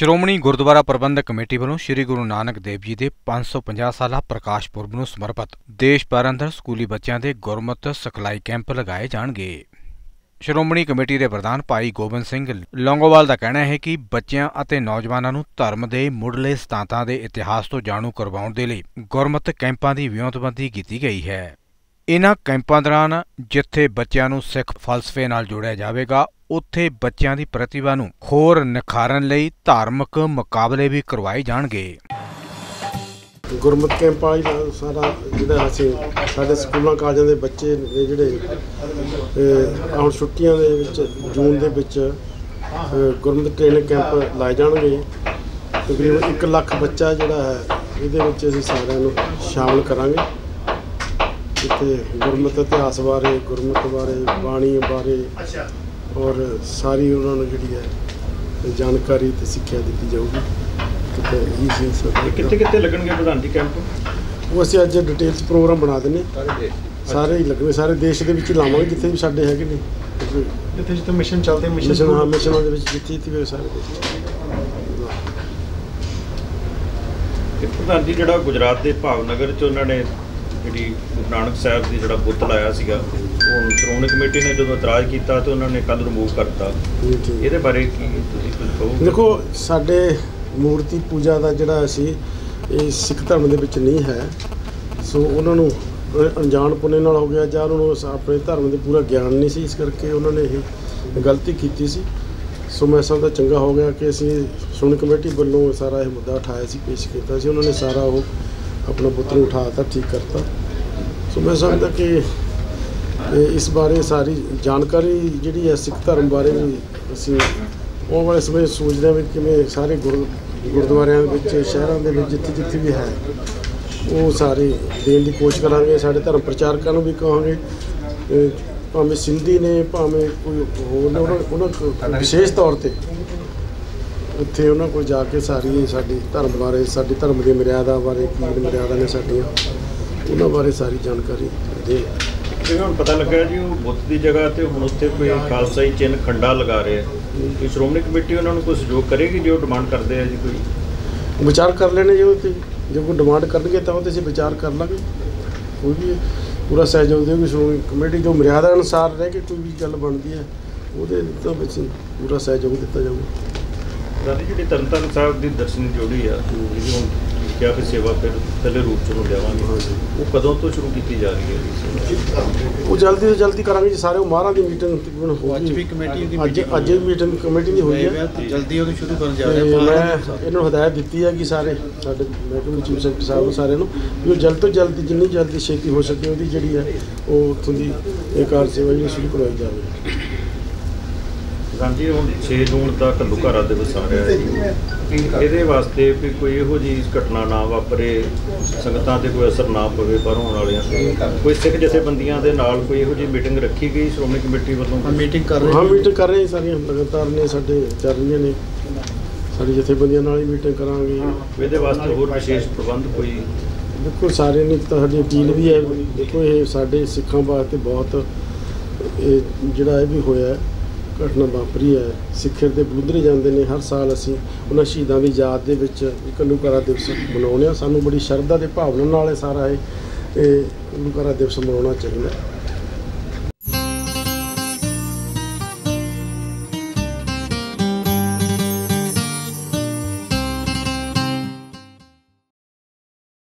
ਸ਼੍ਰੋਮਣੀ ਗੁਰਦੁਆਰਾ ਪ੍ਰਬੰਧਕ committee ਵੱਲੋਂ ਸ੍ਰੀ ਗੁਰੂ ਨਾਨਕ ਦੇਵ ਜੀ ਦੇ 550 ਸਾਲਾ ਪ੍ਰਕਾਸ਼ ਪੁਰਬ ਨੂੰ ਸਮਰਪਿਤ ਦੇਸ਼ ਭਰ ਅੰਦਰ ਸਕੂਲੀ ਬੱਚਿਆਂ ਦੇ ਗੁਰਮਤ ਸਿਖਲਾਈ ਕੈਂਪ ਲਗਾਏ ਜਾਣਗੇ। ਸ਼੍ਰੋਮਣੀ ਕਮੇਟੀ ਦੇ ਪ੍ਰਧਾਨ ਭਾਈ ਗੋਬਿੰਦ ਸਿੰਘ ਲੌਂਗੋਵਾਲ ਦਾ ਕਹਿਣਾ ਹੈ ਕਿ ਬੱਚਿਆਂ ਅਤੇ ਨੌਜਵਾਨਾਂ ਨੂੰ ਧਰਮ ਦੇ ਮੁੱਢਲੇ ਸਿਧਾਂਤਾਂ ਦੇ ਇਤਿਹਾਸ ਤੋਂ ਜਾਣੂ ਕਰਵਾਉਣ ਦੇ ਲਈ ਗੁਰਮਤਿ ਕੈਂਪਾਂ ਦੀ ਵਿਉਂਤਬੰਦੀ ਕੀਤੀ ਗਈ ਹੈ। ਇਨ੍ਹਾਂ ਕੈਂਪਾਂ ਦੌਰਾਨ ਜਿੱਥੇ ਬੱਚਿਆਂ ਨੂੰ ਸਿੱਖ ਫਲਸਫੇ ਨਾਲ ਜੋੜਿਆ ਜਾਵੇਗਾ ਉੱਥੇ ਬੱਚਿਆਂ ਦੀ ਪ੍ਰਤਿਭਾ ਨੂੰ ਹੋਰ ਨਿਖਾਰਨ ਲਈ ਧਾਰਮਿਕ ਮੁਕਾਬਲੇ ਵੀ ਕਰਵਾਏ ਜਾਣਗੇ। ਗੁਰਮਤਿ ਕੈਂਪ ਆ ਜਿਹੜਾ ਸਾਰਾ ਜਿਹੜਾ ਅਸੀਂ ਸਾਡੇ ਸਕੂਲਾਂ ਕਾਲਜਾਂ ਦੇ ਬੱਚੇ ਨੇ ਜਿਹੜੇ ਹੁਣ ਛੁੱਟੀਆਂ ਦੇ ਵਿੱਚ ਜੂਨ ਦੇ ਵਿੱਚ ਅਹ, ਗੁਰਮਤਿ ਟ੍ਰੇਨਿੰਗ ਕੈਂਪ ਲਾਏ ਜਾਣਗੇ। ਤਕਰੀਬਨ 1 ਲੱਖ ਬੱਚਾ ਜਿਹੜਾ ਹੈ ਇਹਦੇ ਵਿੱਚ ਅਸੀਂ ਸਾਰਿਆਂ ਨੂੰ ਸ਼ਾਮਲ ਕਰਾਂਗੇ। ਇੱਥੇ ਗੁਰਮਤਿ ਇਤਿਹਾਸ ਬਾਰੇ ਗੁਰਮਤਿ ਬਾਰੇ ਬਾਣੀ ਬਾਰੇ ਔਰ ਸਾਰੀ ਉਹਨਾਂ ਨੂੰ ਜਿਹੜੀ ਹੈ ਜਾਣਕਾਰੀ ਤੇ ਸਿੱਖਿਆ ਦਿੱਤੀ ਜਾਊਗੀ। ਕਿਤੇ ਇਹ ਸੀ ਕਿੱਥੇ ਕਿੱਥੇ ਲੱਗਣਗੇ ਪ੍ਰਧਾਨ ਜੀ ਕੈਂਪ? ਉਹ ਅਸੀਂ ਅੱਜ ਡਿਟੇਲਸ ਪ੍ਰੋਗਰਾਮ ਬਣਾ ਦਿੰਨੇ ਸਾਰੇ ਹੀ ਲੱਗਣੇ ਸਾਰੇ ਦੇਸ਼ ਦੇ ਵਿੱਚ ਲਾਵਾਂਗੇ ਜਿੱਥੇ ਵੀ ਸਾਡੇ ਹੈਗੇ ਨੇ। ਜਿੱਥੇ ਜਿੱਥੇ ਮਿਸ਼ਨ ਚੱਲਦੇ ਮਿਸ਼ਨ ਹਾਂ ਮਿਸ਼ਨਾਂ ਦੇ ਵਿੱਚ ਜਿੱਥੇ ਜਿੱਥੇ ਵੀ ਸਾਰੇ ਪ੍ਰਧਾਨ ਜੀ ਜਿਹੜਾ ਗੁਜਰਾਤ ਦੇ ਭਾਵਨਗਰ ਚ ਉਹਨਾਂ ਨੇ ਜਿਹੜੀ ਗੁਰੂ ਨਾਨਕ ਸਾਹਿਬ ਦੀ ਜਿਹੜਾ ਬੁੱਤ ਲਾਇਆ ਸੀਗਾ ਉਹ ਸ਼੍ਰੋਮਣੀ ਕਮੇਟੀ ਨੇ ਜਦੋਂ ਇਤਰਾਜ਼ ਕੀਤਾ ਤੇ ਉਹਨਾਂ ਨੇ ਕੱਲ ਰਿਮੂਵ ਕਰਤਾ। ਇਹਦੇ ਬਾਰੇ ਕੀ ਤੁਸੀਂ ਕੁਝ ਕਹੋਗੇ? ਦੇਖੋ ਸਾਡੇ ਮੂਰਤੀ ਪੂਜਾ ਦਾ ਜਿਹੜਾ ਅਸੀਂ ਇਹ ਸਿੱਖ ਧਰਮ ਦੇ ਵਿੱਚ ਨਹੀਂ ਹੈ। ਸੋ ਉਹਨਾਂ ਨੂੰ ਅਣਜਾਣ ਪੁਣੇ ਨਾਲ ਹੋ ਗਿਆ ਜਾਂ ਉਹਨਾਂ ਨੂੰ ਸ- ਆਪਣੇ ਧਰਮ ਦੇ ਪੂਰਾ ਗਿਆਨ ਨਹੀਂ ਸੀ ਇਸ ਕਰਕੇ ਉਹਨਾਂ ਨੇ ਇਹ ਗਲਤੀ ਕੀਤੀ ਸੀ। ਸੋ ਮੈਂ ਸਮਝਦਾ ਚੰਗਾ ਹੋ ਗਿਆ ਕਿ ਅਸੀਂ ਸੁਣ ਕਮੇਟੀ ਵੱਲੋਂ ਸਾਰਾ ਇਹ ਮੁੱਦਾ ਉਠਾਇਆ ਸੀ ਪੇਸ਼ ਕੀਤਾ ਸੀ। ਉਹਨਾਂ ਨੇ ਸਾਰਾ ਉਹ ਆਪਣਾ ਪੁੱਤਰ ਨੂੰ ਉਠਾਤਾ ਠੀਕ ਕਰਤਾ ਸੋ ਮੈਂ ਸਮਝਦਾ ਕਿ ਇਹ ਇਸ ਬਾਰੇ ਸਾਰੀ ਜਾਣਕਾਰੀ ਜਿਹੜੀ ਹੈ ਸਿੱਖ ਧਰਮ ਬਾਰੇ ਵੀ ਅਸੀਂ ਉਹ ਵਾਲੇ ਸਮੇਂ ਸੋਚਦੇ ਹਾਂ ਵੀ ਕਿਵੇਂ ਸਾਰੇ ਗੁਰ ਗੁਰਦੁਆਰਿਆਂ ਦੇ ਵਿੱਚ ਸ਼ਹਿਰਾਂ ਦੇ ਵਿੱਚ ਜਿੱਥੇ ਜਿੱਥੇ ਵੀ ਹੈ ਉਹ ਸਾਰੇ ਦੇਣ ਦੀ ਕੋਸ਼ਿਸ਼ ਕਰਾਂਗੇ ਸਾਡੇ ਧਰਮ ਪ੍ਰਚਾਰਕਾਂ ਨੂੰ ਵੀ ਕਹਾਂਗੇ ਭਾਵੇਂ ਸਿੰਧੀ ਨੇ ਭਾਵੇਂ ਕੋਈ ਹੋਰ ਨੇ ਉਹਨਾਂ ਉਹਨਾਂ ਵਿਸ਼ੇਸ਼ ਤੌਰ ਤੇ ਉੱਥੇ ਉਹਨਾਂ ਕੋਲ ਜਾ ਕੇ ਸਾਰੀ ਸਾਡੀ ਧਰਮ ਬਾਰੇ ਸਾਡੀ ਧਰਮ ਦੀ ਮਰਿਆਦਾ ਬਾਰੇ ਕੀ ਮਰਿਆਦਾ ਨੇ ਸਾਡੀਆਂ ਉਹਨਾਂ ਬਾਰੇ ਸਾਰੀ ਜਾਣਕਾਰੀ ਦੇ। ਜਿਵੇਂ ਹੁਣ ਪਤਾ ਲੱਗਾ ਜੀ ਉਹ ਬੁੱਤ ਦੀ ਜਗ੍ਹਾ ਤੇ ਹੁਣ ਉੱਥੇ ਕੋਈ ਖਾਲਸਾਈ ਚਿੰਨ੍ਹ ਖੰਡਾ ਲਗਾ ਰਹੇ ਆ। ਕੀ ਸ਼੍ਰੋਮਣੀ ਕਮੇਟੀ ਉਹਨਾਂ ਨੂੰ ਕੋਈ ਸਹਿਯੋਗ ਕਰੇਗੀ ਜੇ ਉਹ ਡਿਮਾਂਡ ਕਰਦੇ ਆ ਜੀ ਕੋਈ? ਵਿਚਾਰ ਕਰ ਲੈਣੇ ਜੇ ਉਹ ਤੇ ਜੇ ਕੋਈ ਡਿਮਾਂਡ ਕਰਨਗੇ ਤਾਂ ਉਹ ਤੇ ਅਸੀਂ ਵਿਚਾਰ ਕਰ ਲਾਂਗੇ। ਕੋਈ ਵੀ ਪੂਰਾ ਸਹਿਯੋਗ ਦੇਊਗੀ ਸ਼੍ਰੋਮਣੀ ਕਮੇਟੀ ਜੋ ਮਰਿਆਦਾ ਅਨੁਸਾਰ ਰਹਿ ਕੇ ਕੋਈ ਵੀ ਗੱਲ ਬਣਦੀ ਹੈ ਉਹਦੇ ਤਾਂ ਵਿੱਚ ਪੂਰਾ ਸਹਿਯੋਗ ਦਿੱਤਾ ਜਾਊਗਾ। ਦਾਦੀ ਜਿਹੜੀ ਤਰਨਤਾਰਨ ਸਾਹਿਬ ਦੀ ਦਰਸ਼ਨੀ ਜੋੜੀ ਆ ਹੁਣ ਕਿਹਾ ਕਿ ਸੇਵਾ ਫਿਰ ਪਹਿਲੇ ਰੂਪ ਚ ਨੂੰ ਲਿਆਵਾਂਗੇ। ਉਹ ਕਦੋਂ ਤੋਂ ਸ਼ੁਰੂ ਕੀਤੀ ਜਾ ਰਹੀ ਹੈ ਉਹ ਜਲਦੀ ਤੋਂ ਜਲਦੀ ਕਰਾਂਗੇ ਜੀ ਸਾਰੇ ਉਹ ਮਹਾਰਾਜ ਦੀ ਮੀਟਿੰਗ ਤਕਰੀਬਨ ਹੋ ਅੱਜ ਵੀ ਕਮੇਟੀ ਦੀ ਅੱਜ ਅੱਜ ਵੀ ਮੀਟਿੰਗ ਕਮੇਟੀ ਦੀ ਹੋਈ ਹੈ। ਜਲਦੀ ਉਹਨੂੰ ਸ਼ੁਰੂ ਕਰਨ ਜਾ ਰਹੇ। ਮੈਂ ਹਾਂ ਇਹਨਾਂ ਨੂੰ ਹਦਾਇਤ ਦਿੱਤੀ ਹੈ ਕਿ ਸਾਰੇ ਸਾਡੇ ਮਹਿਕਮੇ ਚੀਫ ਸੈਕਟਰੀ ਸਾਹਿਬ ਨੂੰ ਸਾਰਿਆਂ ਨੂੰ ਵੀ ਉਹ ਜਲਦ ਤੋਂ ਜਲਦ ਜਿੰਨੀ ਜਲਦੀ ਛੇਤੀ ਹੋ ਸਕੇ ਉਹਦੀ ਜਿਹੜੀ ਹੈ ਉਹ ਉੱਥੋਂ ਦੀ ਇਹ ਕਾਰ ਸੇਵਾ ਜਿਹੜੀ ਸ਼ੁਰੂ ਕਰਵਾਈ ਜਾਵੇ। ਗਾਂਧੀ ਹੁਣ 6 ਜੂਨ ਤੱਕ ਘੱਲੂਘਾਰਾ ਦਿਵਸ ਆ ਰਿਹਾ ਹੈ ਜੀ। ਇਹਦੇ ਵਾਸਤੇ ਵੀ ਕੋਈ ਇਹੋ ਜਿਹੀ ਘਟਨਾ ਨਾ ਵਾਪਰੇ ਸੰਗਤਾਂ ਤੇ ਕੋਈ ਅਸਰ ਨਾ ਪਵੇ ਬਾਹਰੋਂ ਆਉਣ ਵਾਲਿਆਂ ਤੇ। ਕੋਈ ਸਿੱਖ ਜਥੇਬੰਦੀਆਂ ਦੇ ਨਾਲ ਕੋਈ ਇਹੋ ਜਿਹੀ ਮੀਟਿੰਗ ਰੱਖੀ ਗਈ ਸ਼੍ਰੋਮਣੀ ਕਮੇਟੀ ਵੱਲੋਂ? ਮੀਟਿੰਗ ਕਰ ਰਹੇ ਹਾਂ ਮੀਟਿੰਗ ਕਰ ਰਹੇ ਸਾਰੀਆਂ ਲਗਾਤਾਰ ਨੇ ਸਾਡੇ ਚੱਲ ਰਹੀਆਂ ਨੇ। ਸਾਡੀ ਜਥੇਬੰਦੀਆਂ ਨਾਲ ਹੀ ਮੀਟਿੰਗ ਕਰਾਂਗੇ। ਇਹਦੇ ਵਾਸਤੇ ਹੋਰ ਵਿਸ਼ੇਸ਼ ਪ੍ਰਬੰਧ ਕੋਈ? ਦੇਖੋ ਸਾਰੇ ਨੇ ਤਾਂ ਸਾਡੀ ਅਪੀਲ ਵੀ ਹੈ। ਦੇਖੋ ਇਹ ਸਾਡੇ ਸਿੱਖਾਂ ਵਾਸਤੇ ਬਹੁਤ ਇਹ ਜਿਹੜਾ ਇਹ ਵੀ ਹੋਇਆ ਹੈ, ਘਟਨਾ ਵਾਪਰੀ ਹੈ। ਸਿੱਖਰ ਦੇ ਬਲੁੰਦਰੇ ਜਾਂਦੇ ਨੇ। ਹਰ ਸਾਲ ਅਸੀਂ ਉਹਨਾਂ ਸ਼ਹੀਦਾਂ ਦੀ ਯਾਦ ਦੇ ਵਿੱਚ ਘੱਲੂਘਾਰਾ ਦਿਵਸ ਮਨਾਉਂਦੇ ਹਾਂ। ਸਾਨੂੰ ਬੜੀ ਸ਼ਰਧਾ ਦੇ ਭਾਵਨਾ ਨਾਲ ਇਹ ਸਾਰਾ ਇਹ ਇਹ ਦਿਵਸ ਮਨਾਉਣਾ ਚਾਹੀਦਾ।